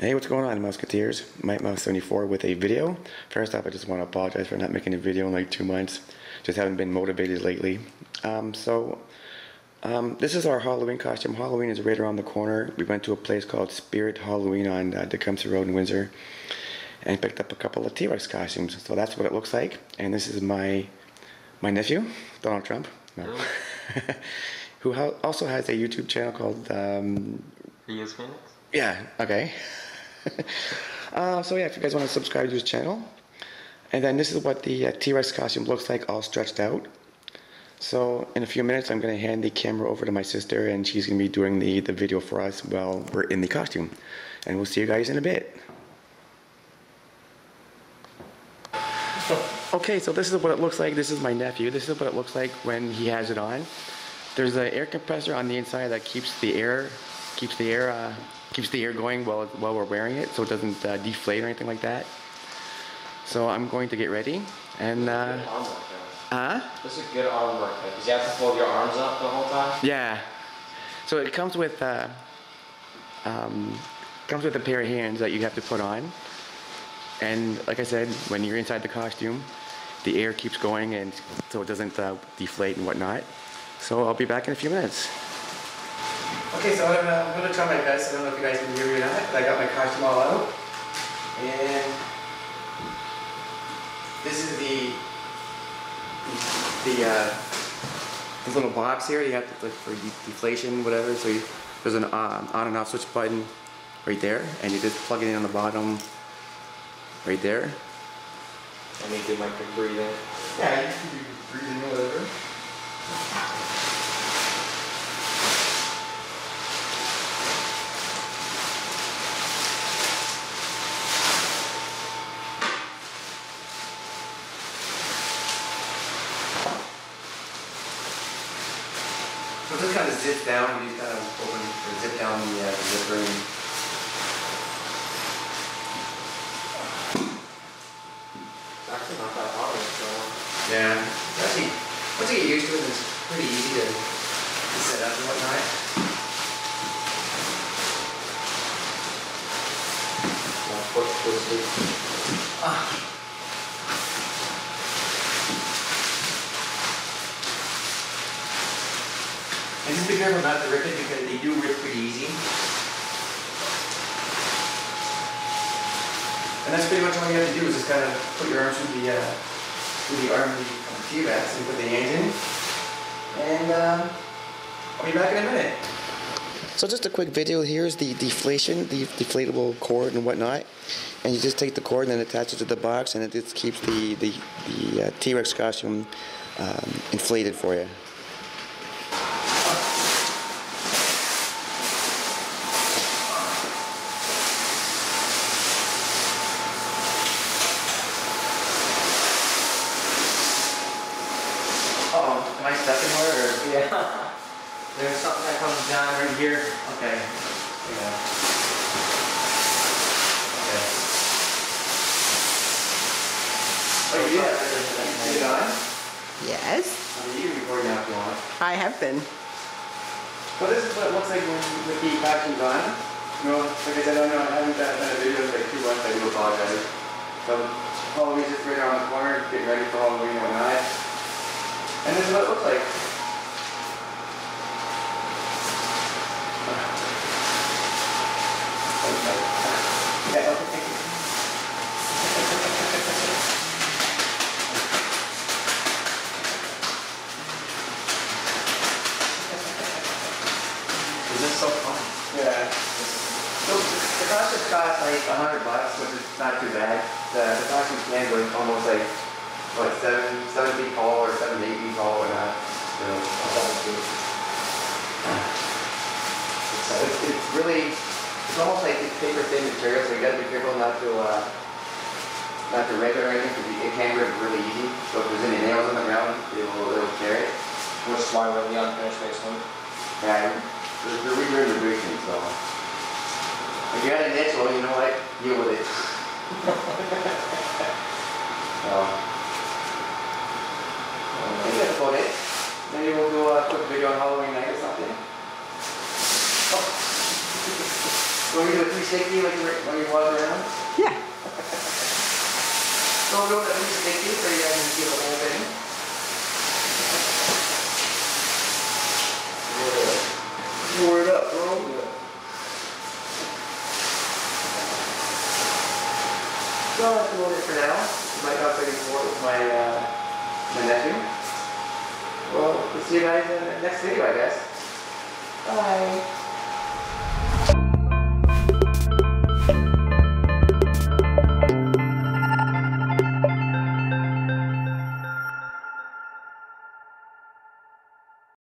Hey, what's going on, Musketeers? Might Mouse 74 with a video. First off, I just want to apologize for not making a video in like two months. Just haven't been motivated lately. Um, so, um, this is our Halloween costume. Halloween is right around the corner. We went to a place called Spirit Halloween on uh, Tecumseh Road in Windsor and picked up a couple of T-Rex costumes. So that's what it looks like. And this is my my nephew, Donald Trump, no. who also has a YouTube channel called. Um, Phoenix? Yeah. Okay. uh, so yeah, if you guys want to subscribe to his channel, and then this is what the uh, T-Rex costume looks like, all stretched out. So in a few minutes, I'm going to hand the camera over to my sister, and she's going to be doing the the video for us while we're in the costume, and we'll see you guys in a bit. Okay, so this is what it looks like. This is my nephew. This is what it looks like when he has it on. There's an air compressor on the inside that keeps the air keeps the air uh, keeps the air going while while we're wearing it, so it doesn't uh, deflate or anything like that. So I'm going to get ready and. Uh, huh? This is a good arm workout because you have to fold your arms up the whole time. Yeah. So it comes with uh, um, comes with a pair of hands that you have to put on. And like I said, when you're inside the costume, the air keeps going and so it doesn't uh, deflate and whatnot. So I'll be back in a few minutes. Okay, so I'm gonna, I'm gonna try my best. I don't know if you guys can hear me or not, but I got my costume all out. And this is the the uh, this little box here. You have to look for de- deflation, whatever. So you, there's an um, on and off switch button right there, and you just plug it in on the bottom right there. I need to do my quick breathing. Yeah, you can do breathing or whatever. So just kind of zip down, you just kind of open or zip down the, uh, the zipper and It's actually not that hard. So Yeah, actually, once you get used to it, it's pretty easy to, to set up and whatnot. my foot twisted. Ah. And just be careful not to rip it because they do rip pretty easy. And that's pretty much all you have to do is just kind of put your arms through the, uh, through the arm of the the T-Rex and put the hands in. And um, I'll be back in a minute. So just a quick video. Here's the deflation, the deflatable cord and whatnot. And you just take the cord and then attach it to the box, and it just keeps the the, the uh, T-Rex costume um, inflated for you. Uh-oh, am I stuck anywhere? Or? Yeah. There's something that comes down right here. Okay. Yeah. Okay. Oh, you did? Is it? Yes, I mean, you can record now if you want. I have been. Well, this is what it looks like when, with the costumes on. You know, like I said, I know I haven't done, done a video in like two months. I do apologize. So Halloween's just right around the corner, getting ready for Halloween and whatnot. And this is what it looks like. Yeah. Is this so fun? Yeah. So the costumes cost like a hundred bucks, which is not too bad. The, the costume can go almost like what seven seven feet tall or seven to eight feet tall or not. So it's, it's, it's really it's almost like it's paper thin material, so you gotta be careful not to uh, not to rip it or anything because it can rip really easy. So if there's any nails on the ground, it will it'll tear it. Which is why we're in the unfinished basement. Yeah, they're, they're redoing the briefing, so. If you had an itch, well, you know what, deal with it. So. I think that's about it. Maybe we'll do a quick video on Halloween night or something. Oh. So we do a 360 when you when you walk around? Yeah. So we'll go to 360 so you guys can see the whole thing. Word up, bro. So that's about it for now. My top 34 with my, uh, my nephew. Well, we'll see you guys in the next video, I guess. Bye.